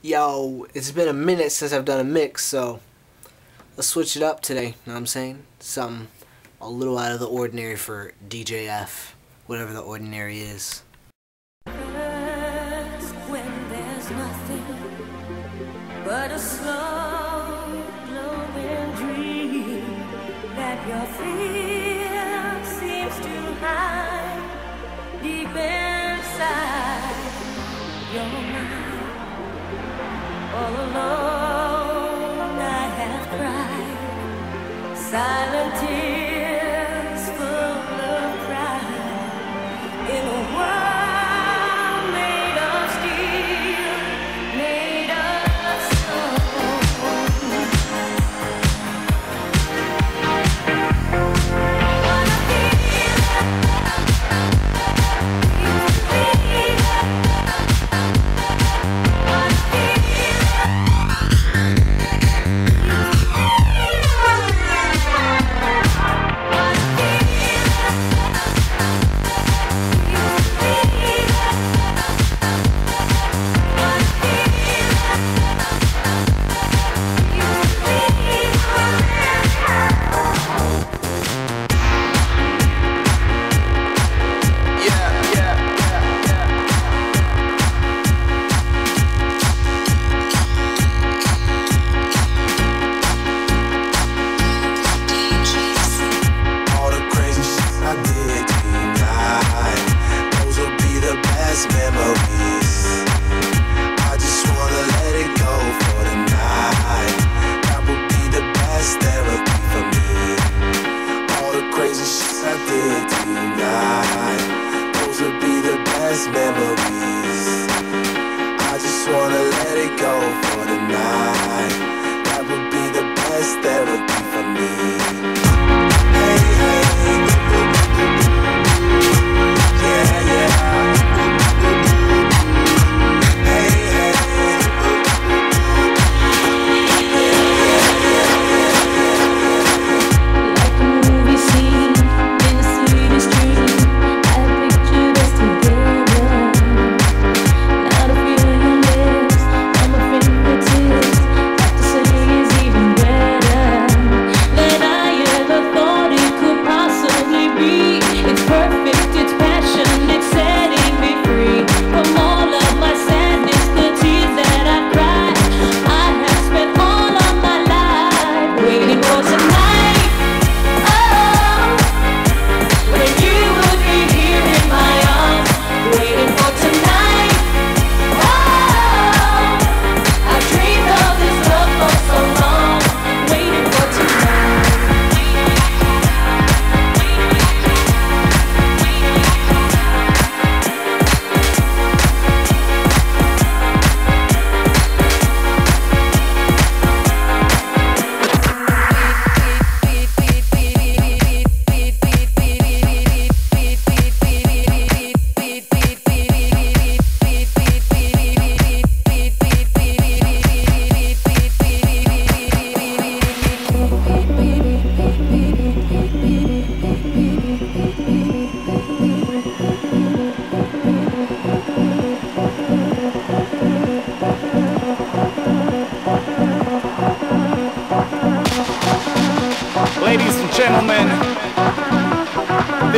Yo, it's been a minute since I've done a mix, so let's switch it up today. Know what I'm saying? Something a little out of the ordinary for DJ Eff, whatever the ordinary is.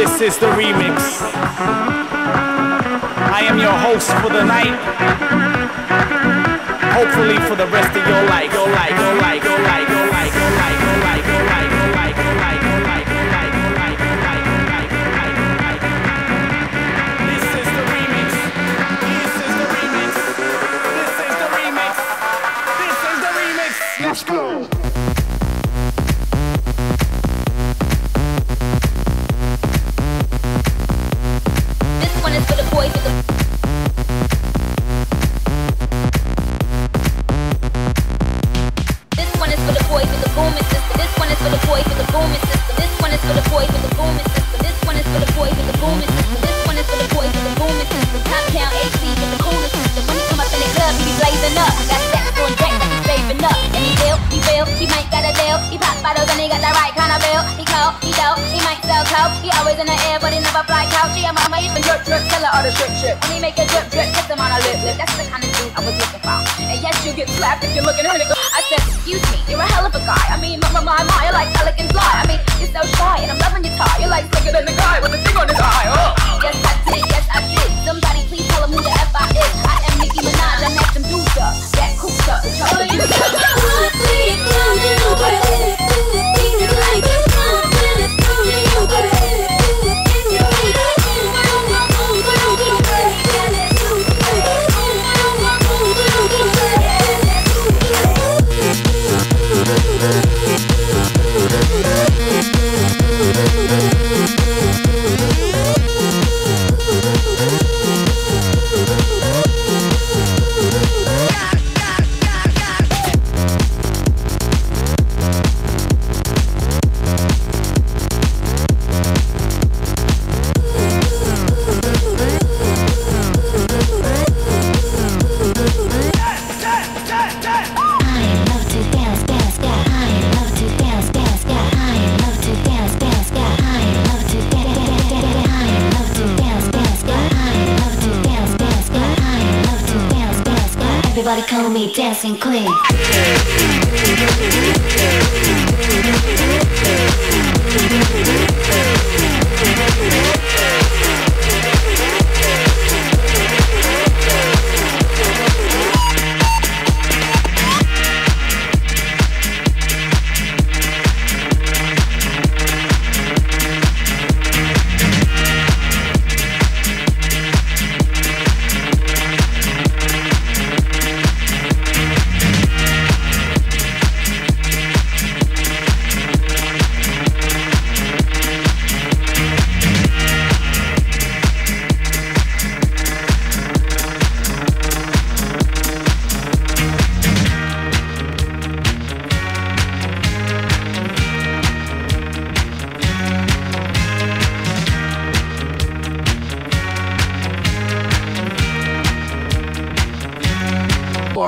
This is the remix. I am your host for the night. Hopefully for the rest of your life. Your life. in the air, but it never fly couchy. And mama even drip, drip, tell her all the shit, shit. When he make a drip, drip, kiss him on her lip, lip. That's the kind of dude I was looking for. And yes, you get slapped if you're looking at her go. I said, excuse me, you're a hell of a guy. I mean, my, my, my, my, you're like pelican fly. I mean, you're so shy, and I'm loving your tie. You're like slicker than the guy with a thing on his Everybody call me dancing queen.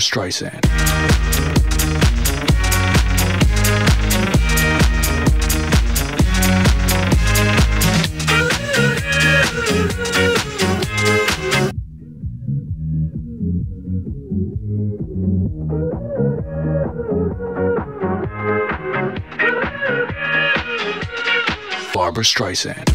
Streisand. Barbara Streisand.